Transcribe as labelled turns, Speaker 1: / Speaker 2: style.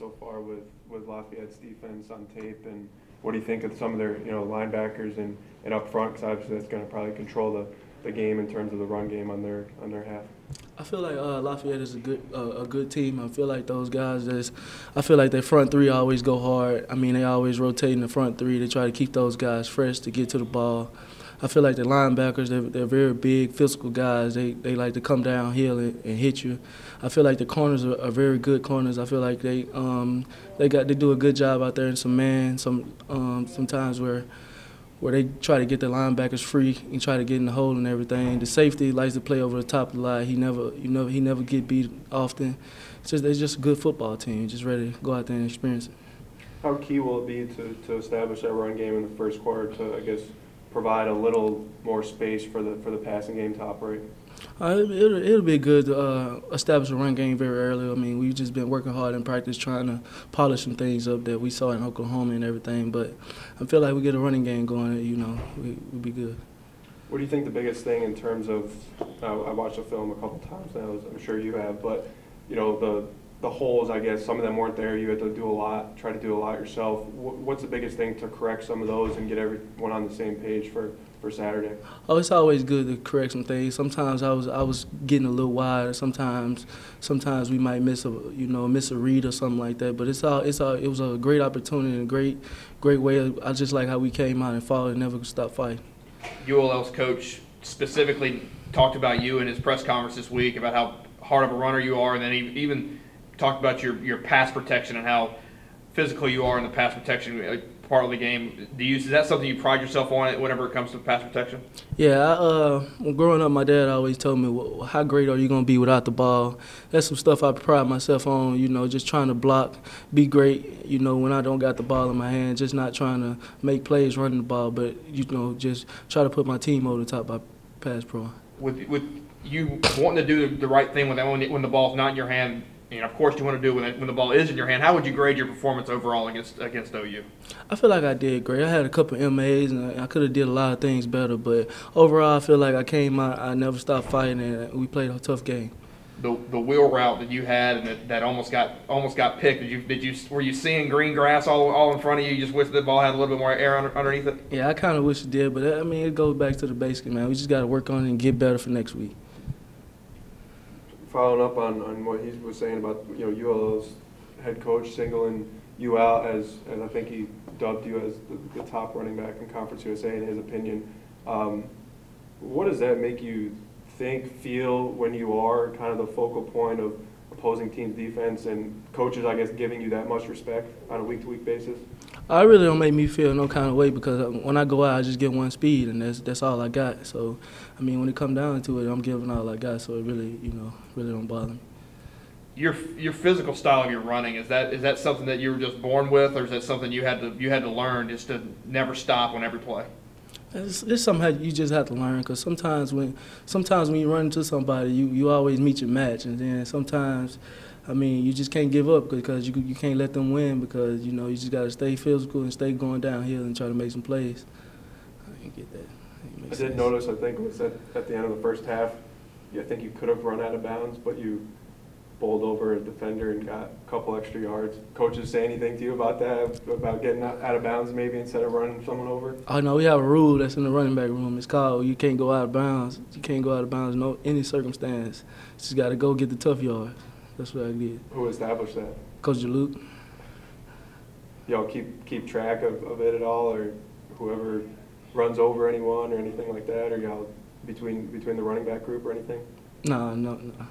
Speaker 1: so
Speaker 2: far with, with Lafayette's defense on tape, and what do you think of some of their you know linebackers and, and up front? Because obviously that's going to probably control the, the game in terms of the run game on their on their half.
Speaker 3: I feel like uh, Lafayette is a good uh, a good team. I feel like those guys just, I feel like their front three always go hard. I mean, they always rotate in the front three to try to keep those guys fresh to get to the ball. I feel like the linebackers, they're, they're very big, physical guys. They they like to come downhill and, and hit you. I feel like the corners are, are, very good corners. I feel like they um, they got they do a good job out there in some man. Some um, sometimes where where they try to get the linebackers free and try to get in the hole and everything. The safety likes to play over the top of the line. He never, you know, he never get beat often. It's just they're just a good football team, just ready to go out there and experience it.
Speaker 2: How key will it be to, to establish that run game in the first quarter to, I guess, provide a little more space for the for the passing game to operate?
Speaker 3: Uh, it'll, it'll be good to uh, establish a run game very early. I mean, we've just been working hard in practice trying to polish some things up that we saw in Oklahoma and everything. But I feel like we get a running game going, you know, we, we'll be good.
Speaker 2: What do you think the biggest thing in terms of? Uh, I watched the film a couple times now. I'm sure you have, but you know the the holes. I guess some of them weren't there. You had to do a lot, try to do a lot yourself. What's the biggest thing to correct some of those and get everyone on the same page for for Saturday?
Speaker 3: Oh, it's always good to correct some things. Sometimes I was I was getting a little wide. Sometimes sometimes we might miss a you know miss a read or something like that. But it's all it's all it was a great opportunity and a great great way. I just like how we came out and fought and never stopped fighting.
Speaker 4: ULL's coach specifically talked about you in his press conference this week about how hard of a runner you are, and then he even talked about your your pass protection and how physical you are in the pass protection part of the game. Do you is that something you pride yourself on whenever it comes to pass protection?
Speaker 3: Yeah, I, uh, growing up, my dad always told me, well, "How great are you going to be without the ball?" That's some stuff I pride myself on. You know, just trying to block, be great. You know, when I don't got the ball in my hand, just not trying to make plays running the ball, but you know, just try to put my team over the top by pass pro.
Speaker 4: With with you wanting to do the right thing when when, when the ball's not in your hand and of course you want to do when, it, when the ball is in your hand. How would you grade your performance overall against against OU?
Speaker 3: I feel like I did great. I had a couple MAs and I could have did a lot of things better, but overall I feel like I came out. I never stopped fighting and we played a tough game.
Speaker 4: The, the wheel route that you had and that, that almost got almost got picked. Did you did you were you seeing green grass all, all in front of you? You just wish the ball had a little bit more air under, underneath it.
Speaker 3: Yeah, I kind of wish it did, but I mean it goes back to the basics, man. We just got to work on it and get better for next week
Speaker 2: following up on, on what he was saying about you know ULL's head coach singling you out as, as I think he dubbed you as the, the top running back in Conference USA in his opinion. Um, what does that make you think, feel when you are kind of the focal point of opposing teams' defense and coaches, I guess, giving you that much respect on a week-to-week basis?
Speaker 3: I really don't make me feel no kind of way because uh, when I go out, I just get one speed, and that's that's all I got. So, I mean, when it come down to it, I'm giving all I got. So it really, you know, really don't bother me.
Speaker 4: Your your physical style of your running is that is that something that you were just born with, or is that something you had to you had to learn just to never stop on every play?
Speaker 3: It's, it's something you just have to learn because sometimes when sometimes when you run into somebody, you, you always meet your match, and then sometimes I mean, you just can't give up because you you can't let them win because you know you just got to stay physical and stay going downhill and try to make some plays. I didn't get that.
Speaker 2: I did notice. I think it was at, at the end of the first half. I think you could have run out of bounds, but you bowled over a defender and got a couple extra yards. Coaches say anything to you about that? About getting out of bounds maybe instead of running someone over?
Speaker 3: Oh no, we have a rule that's in the running back room. It's called you can't go out of bounds. You can't go out of bounds no any circumstance. You just got to go get the tough yards. That's what I did.
Speaker 2: Who established that?
Speaker 3: Coach Luke.
Speaker 2: Y'all keep keep track of, of it at all, or whoever runs over anyone or anything like that, or y'all between between the running back group or anything?
Speaker 3: No, no, no.